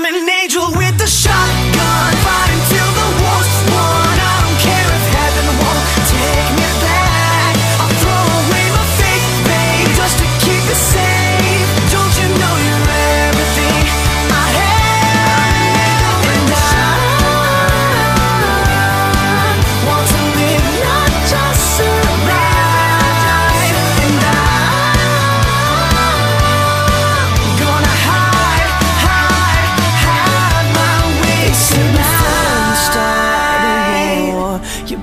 I'm an angel with